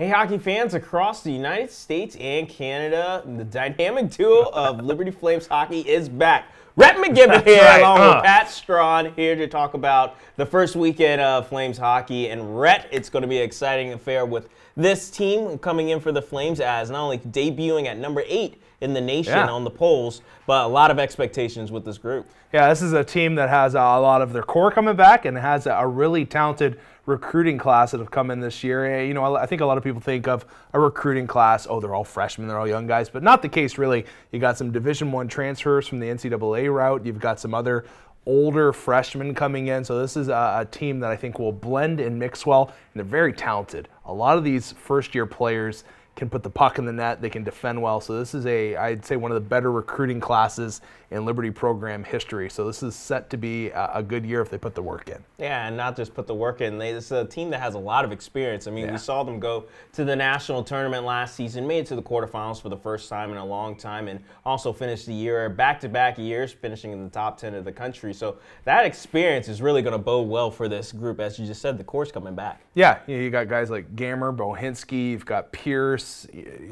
Hey, hockey fans across the United States and Canada, the dynamic duo of Liberty Flames hockey is back. Rhett McGibbon here, right, along uh. with Pat Strawn, here to talk about the first weekend of Flames hockey. And Rhett, it's going to be an exciting affair with this team coming in for the Flames as not only debuting at number eight in the nation Yeah. on the polls, but a lot of expectations with this group. Yeah, this is a team that has a lot of their core coming back and has a really talented recruiting class that have come in this year. Eh, You know, I think a lot of people think of a recruiting class, oh, they're all freshmen, they're all young guys, but not the case really. You got some Division One transfers from the NCAA route. You've got some other older freshmen coming in. So this is a, a team that I think will blend and mix well, and they're very talented. A lot of these first-year players can put the puck in the net. They can defend well. So this is a, I'd say, one of the better recruiting classes in Liberty program history. So this is set to be a, a good year if they put the work in. Yeah, and not just put the work in. They, it's a team that has a lot of experience. I mean, Yeah. we saw them go to the national tournament last season, made it to the quarterfinals for the first time in a long time, and also finished the year back-to-back years, finishing in the top 10 of the country. So that experience is really going to bode well for this group. As you just said, the core's coming back. Yeah, you, know, you got guys like Gammer, Bohinski, you've got Pierce.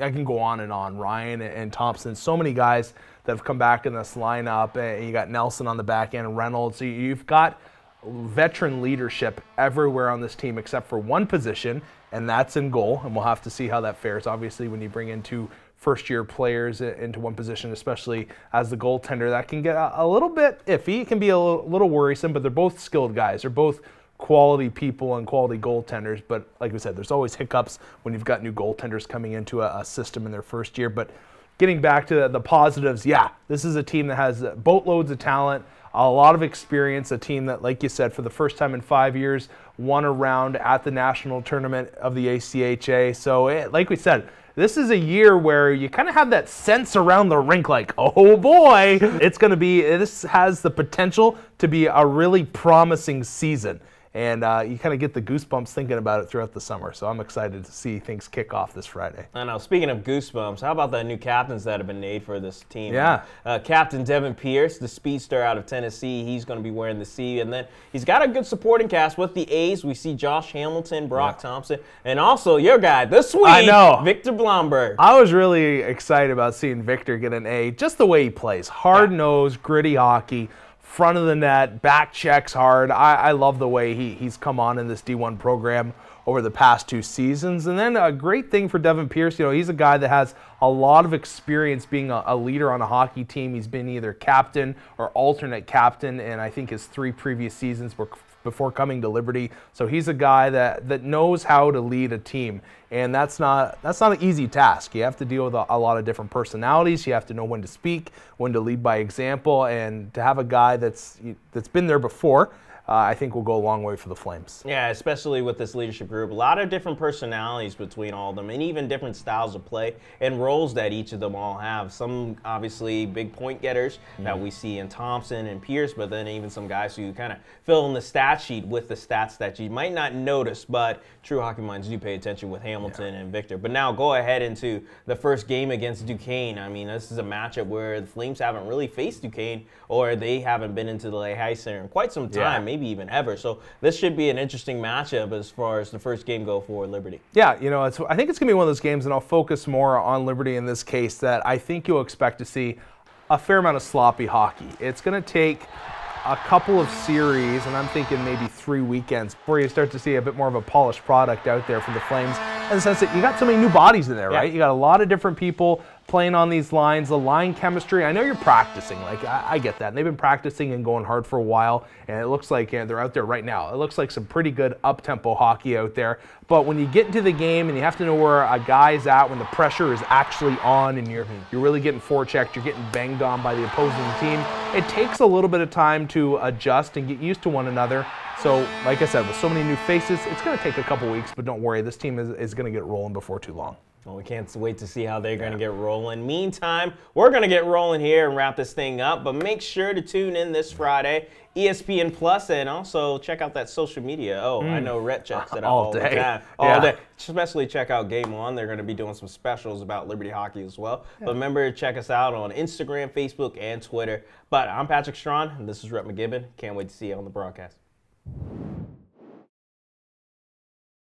I can go on and on. Ryan and Thompson. So many guys that have come back in this lineup. And you got Nelson on the back end, Reynolds. So you've got veteran leadership everywhere on this team except for one position, and that's in goal. And we'll have to see how that fares. Obviously, when you bring in two first year players into one position, especially as the goaltender, that can get a, little bit iffy. It can be a little worrisome, but they're both skilled guys. They're both quality people and quality goaltenders. But like we said, there's always hiccups when you've got new goaltenders coming into a, a system in their first year. But getting back to the, the positives, yeah, this is a team that has boatloads of talent, a lot of experience, a team that, like you said, for the first time in five years, won a round at the national tournament of the ACHA. So, eh, like we said, this is a year where you kind of have that sense around the rink like, oh boy, it's going to be, this has the potential to be a really promising season. And uh, you kind of get the goosebumps thinking about it throughout the summer. So I'm excited to see things kick off this Friday. I know. Speaking of goosebumps, how about the new captains that have been made for this team? Yeah. Uh, Captain Devin Pierce, the speedster out of Tennessee, he's going to be wearing the C. And then he's got a good supporting cast with the A's. We see Josh Hamilton, Brock Thompson, and also your guy, the Swede, I know. Victor Blomberg. I was really excited about seeing Victor get an A, just the way he plays. Hard nosed, gritty hockey, front of the net, back checks hard. I, I love the way he, he's come on in this D1 program over the past two seasons. And then a great thing for Devin Pierce, you know, he's a guy that has a lot of experience being a, a leader on a hockey team. He's been either captain or alternate captain, and I think his three previous seasons were before coming to Liberty. So he's a guy that that knows how to lead a team, and that's not that's not an easy task. You have to deal with a, a lot of different personalities. You have to know when to speak, when to lead by example, and to have a guy that's that's been there before. Uh, I think will go a long way for the Flames. Yeah, especially with this leadership group. A lot of different personalities between all of them, and even different styles of play and roles that each of them all have. Some obviously big point getters that we see in Thompson and Pierce, but then even some guys who kind of fill in the stat sheet with the stats that you might not notice, but true hockey minds do pay attention with Hamilton and Victor. But now go ahead into the first game against Duquesne. I mean, this is a matchup where the Flames haven't really faced Duquesne, or they haven't been into the LaHaye Center in quite some time, Yeah. Maybe even ever. So this should be an interesting matchup as far as the first game go for Liberty. Yeah, you know, it's, I think it's going to be one of those games, and I'll focus more on Liberty in this case, that I think you'll expect to see a fair amount of sloppy hockey. It's going to take a couple of series, and I'm thinking maybe three weekends, before you start to see a bit more of a polished product out there for the Flames, in the sense that you got so many new bodies in there, Yeah. right? You got a lot of different people playing on these lines, the line chemistry. I know you're practicing, like I, I get that. And they've been practicing and going hard for a while, and it looks like they're out there right now. It looks like some pretty good up-tempo hockey out there. But when you get into the game and you have to know where a guy's at when the pressure is actually on and you're hmm. you're really getting forechecked, you're getting banged on by the opposing team, it takes a little bit of time to adjust and get used to one another. So, like I said, with so many new faces, it's going to take a couple weeks, but don't worry, this team is, is going to get rolling before too long. Well, we can't wait to see how they're going to get rolling. Meantime, we're going to get rolling here and wrap this thing up, but make sure to tune in this Friday, ESPN Plus, and also check out that social media. Oh, I hmm. know Rhett checks it out all, All the day. time. All Yeah. day. Especially check out Game On. They're going to be doing some specials about Liberty Hockey as well. But remember to check us out on Instagram, Facebook, and Twitter. But I'm Patrick Strawn, and this is Rhett McGibbon. Can't wait to see you on the broadcast.